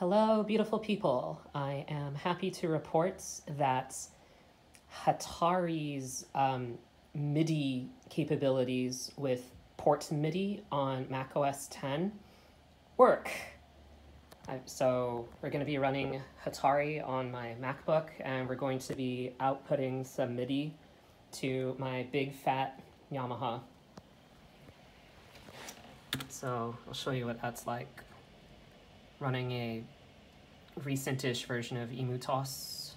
Hello, beautiful people. I am happy to report that Hatari's um, MIDI capabilities with PortMidi on Mac OS 10 work. So we're going to be running Hatari on my MacBook and we're going to be outputting some MIDI to my big fat Yamaha. So I'll show you what that's like running a recentish version of EmuTOS.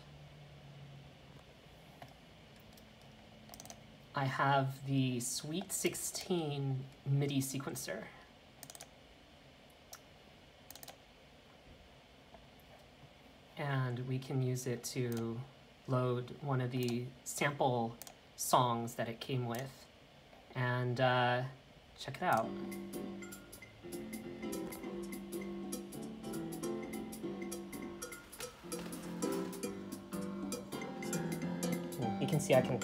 I have the Sweet 16 MIDI sequencer. And we can use it to load one of the sample songs that it came with. And uh, check it out. You can see I can,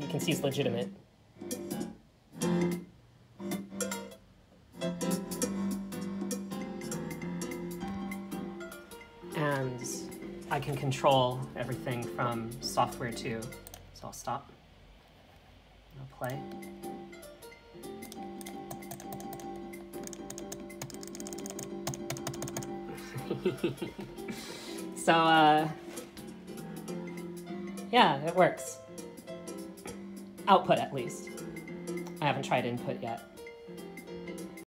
you can see it's legitimate. And I can control everything from software too. So I'll stop. I'll play. so, uh, yeah, it works. Output, at least. I haven't tried input yet.